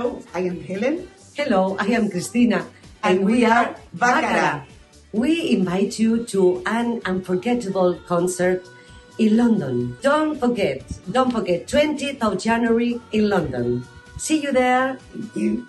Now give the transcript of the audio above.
Hello, I am Helen. Hello, I am Christina. And we are Baccara. We invite you to an unforgettable concert in London. Don't forget, don't forget, 20th of January in London. See you there. Thank you.